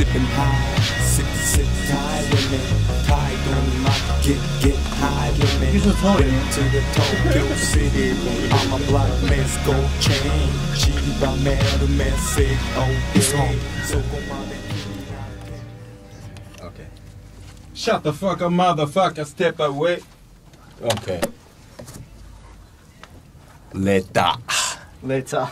sipping high, sip, sip, high limit. High don't get, get high limit. You're so tall, to the Tokyo City, I'm a black man's gold chain. She by metal man, say, oh, it's on. So go my Okay. Shut the fuck up, motherfucker, step away. Okay. Later. Later.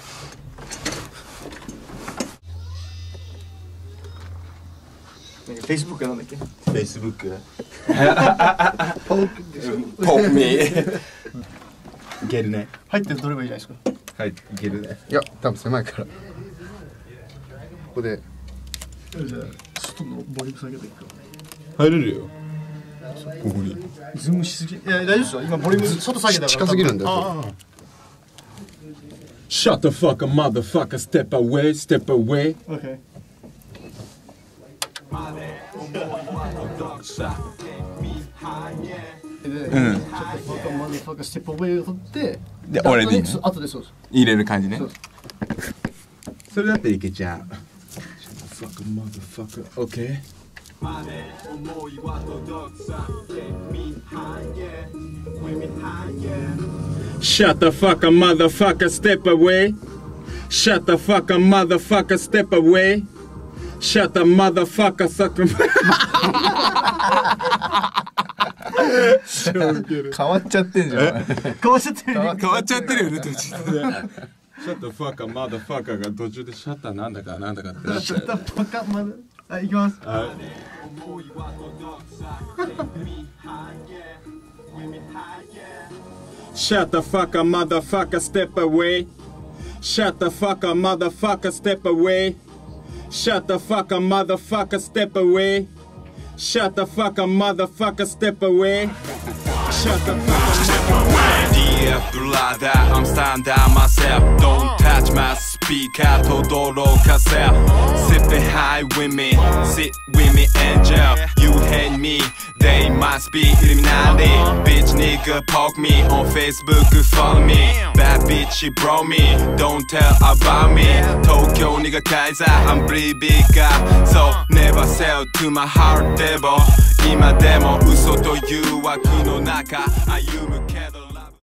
フェイスブックなんだっけ？Facebook？ポークでしょ Pop me. いけるね。入って取ればいいじゃないですかはい、いけるね。いや多分狭いからここでじゃあ外のボリューム下げていくか入れるよ。ここに。ズームしすぎ？いや大丈夫ですよ今ボリューム外下げたから近すぎるんだよ Shut the fuck up, motherfucker. Step away, step away. あ OK で、うん、ちょっとファカマザファカステップオベイを取ってで俺でいいの後でそうです入れる感じねそれだっていけちゃう。Shut the fuck motherfucker. Okay. Shut the fuck up, motherfucker, step away. Shut the fuck up, motherfucker, step away. Shut the motherfucker, sucker. 変わっちゃってんじゃん。変わっちゃってる。変わっちゃってるよね、途中で。シャッターファーカー、マダファーカーが途中でシャッターなんだかなんだかってなっちゃう。シャッターファーカー、マダ。あ、いきます。はい。シャッターファーカー、マダファーカー、ステップアウェイ。シャッターファーカー、マダファーカー、ステップアウェイ。Shut the fucker, motherfucker, step away. Shut the fucker, motherfucker, step away. Shut the fucker, step away. Dear, I'm standing myself. Don't touch my speaker, Todoro Cassell. Sipping high with me, sit with me, angel. You hate me, they must be Illuminati. Bitch, nigga, poke me on Facebook, follow me. Bad bitch, she broke me. Don't tell about me. Tokyo nigga Kaiser, I'm pretty big guy. So never sell to my heart devil. 今でも嘘と誘惑の中歩むけど